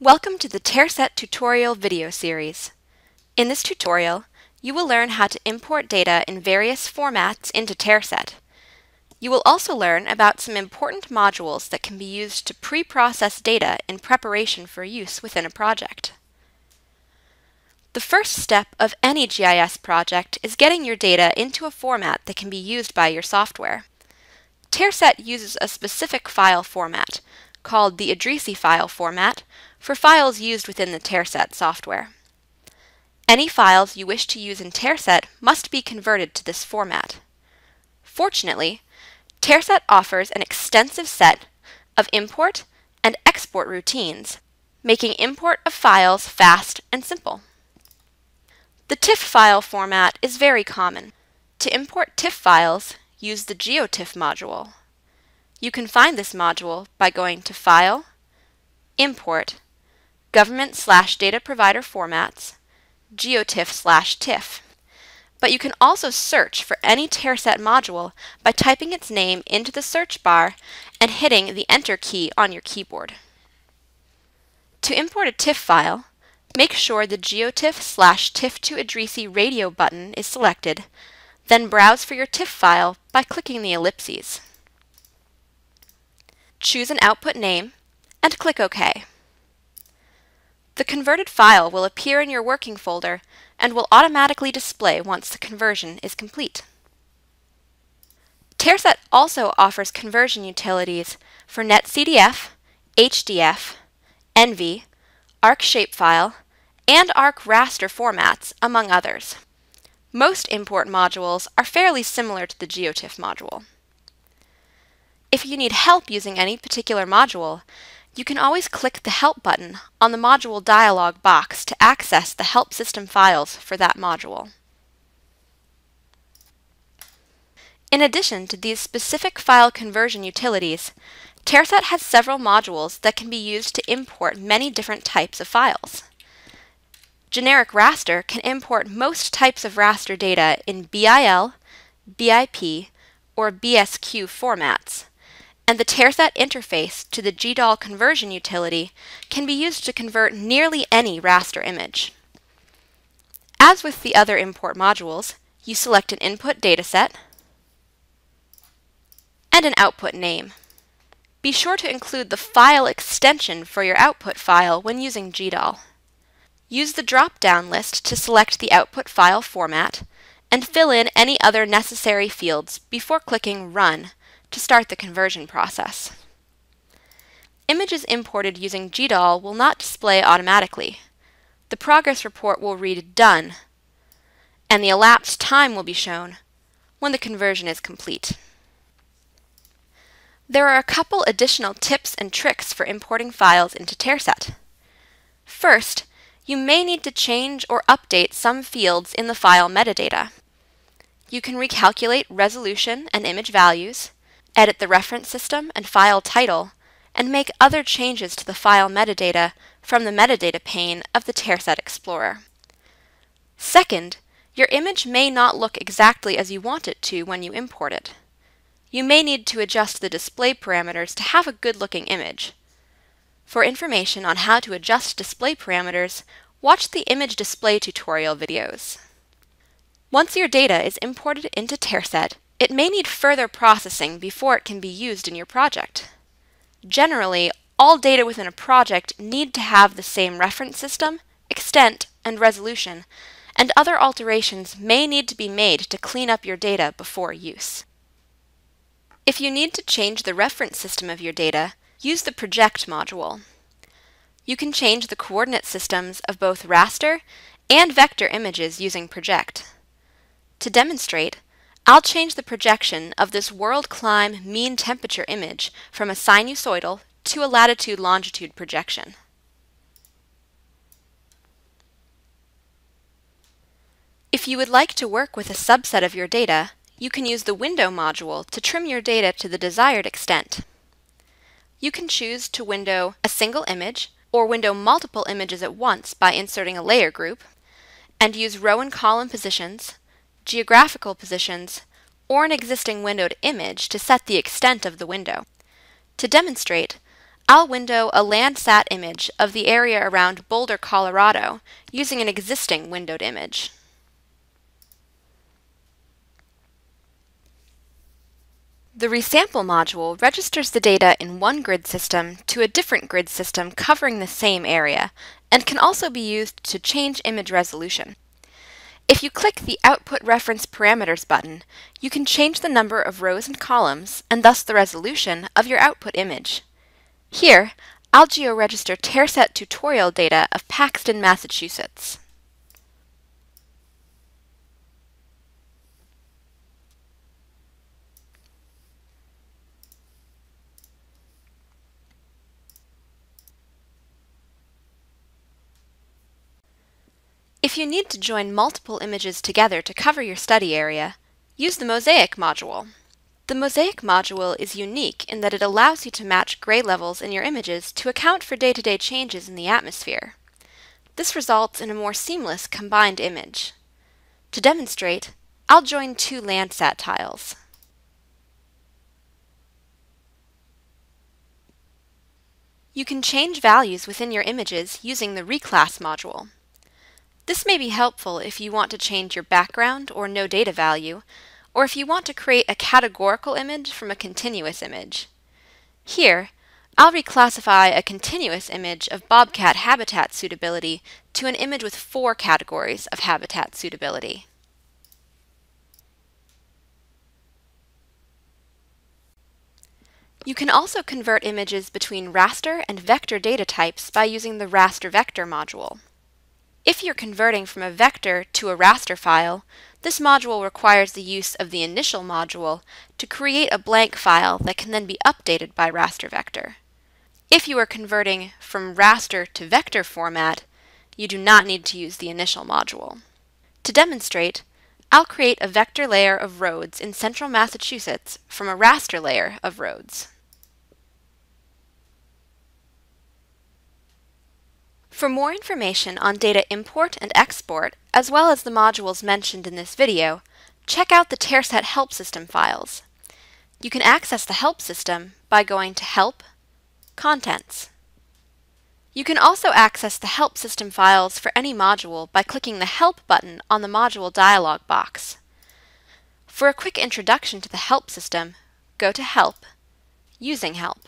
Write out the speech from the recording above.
Welcome to the TerrSet tutorial video series. In this tutorial, you will learn how to import data in various formats into TerrSet. You will also learn about some important modules that can be used to pre-process data in preparation for use within a project. The first step of any GIS project is getting your data into a format that can be used by your software. TerrSet uses a specific file format, called the Idrisi file format, for files used within the TerrSet software. Any files you wish to use in TerrSet must be converted to this format. Fortunately, TerrSet offers an extensive set of import and export routines, making import of files fast and simple. The TIFF file format is very common. To import TIFF files, use the GeoTIFF module. You can find this module by going to File, Import, government slash data provider formats, geotiff slash TIFF. But you can also search for any TerrSet module by typing its name into the search bar and hitting the Enter key on your keyboard. To import a TIFF file, make sure the geotiff slash TIFF2 Idrisi radio button is selected, then browse for your TIFF file by clicking the ellipses. Choose an output name and click OK. The converted file will appear in your working folder and will automatically display once the conversion is complete. TerrSet also offers conversion utilities for NetCDF, HDF, ENVI, ARC shapefile, and ARC raster formats, among others. Most import modules are fairly similar to the GeoTIFF module. If you need help using any particular module, you can always click the Help button on the module dialog box to access the help system files for that module. In addition to these specific file conversion utilities, TerrSet has several modules that can be used to import many different types of files. Generic raster can import most types of raster data in BIL, BIP, or BSQ formats and the TerrSet interface to the GDAL conversion utility can be used to convert nearly any raster image. As with the other import modules, you select an input dataset and an output name. Be sure to include the file extension for your output file when using GDAL. Use the drop-down list to select the output file format and fill in any other necessary fields before clicking Run to start the conversion process. Images imported using GDAL will not display automatically. The progress report will read Done, and the elapsed time will be shown when the conversion is complete. There are a couple additional tips and tricks for importing files into TerrSet. First, you may need to change or update some fields in the file metadata. You can recalculate resolution and image values, edit the reference system and file title, and make other changes to the file metadata from the metadata pane of the TerrSet Explorer. Second, your image may not look exactly as you want it to when you import it. You may need to adjust the display parameters to have a good-looking image. For information on how to adjust display parameters, watch the image display tutorial videos. Once your data is imported into TerrSet, it may need further processing before it can be used in your project. Generally, all data within a project need to have the same reference system, extent, and resolution, and other alterations may need to be made to clean up your data before use. If you need to change the reference system of your data, use the Project module. You can change the coordinate systems of both raster and vector images using Project. To demonstrate, I'll change the projection of this WorldClim mean temperature image from a sinusoidal to a latitude-longitude projection. If you would like to work with a subset of your data, you can use the Window module to trim your data to the desired extent. You can choose to window a single image or window multiple images at once by inserting a layer group, and use row and column positions, geographical positions, or an existing windowed image to set the extent of the window. To demonstrate, I'll window a Landsat image of the area around Boulder, Colorado using an existing windowed image. The resample module registers the data in one grid system to a different grid system covering the same area, and can also be used to change image resolution. If you click the Output Reference Parameters button, you can change the number of rows and columns, and thus the resolution, of your output image. Here, I'll georegister TerrSet tutorial data of Paxton, Massachusetts. If you need to join multiple images together to cover your study area, use the Mosaic module. The Mosaic module is unique in that it allows you to match gray levels in your images to account for day-to-day -day changes in the atmosphere. This results in a more seamless combined image. To demonstrate, I'll join two Landsat tiles. You can change values within your images using the Reclass module. This may be helpful if you want to change your background or no data value, or if you want to create a categorical image from a continuous image. Here, I'll reclassify a continuous image of bobcat habitat suitability to an image with four categories of habitat suitability. You can also convert images between raster and vector data types by using the raster vector module. If you're converting from a vector to a raster file, this module requires the use of the initial module to create a blank file that can then be updated by raster vector. If you are converting from raster to vector format, you do not need to use the initial module. To demonstrate, I'll create a vector layer of roads in central Massachusetts from a raster layer of roads. For more information on data import and export, as well as the modules mentioned in this video, check out the TerrSet Help System files. You can access the Help System by going to Help, Contents. You can also access the Help System files for any module by clicking the Help button on the module dialog box. For a quick introduction to the Help System, go to Help, Using Help.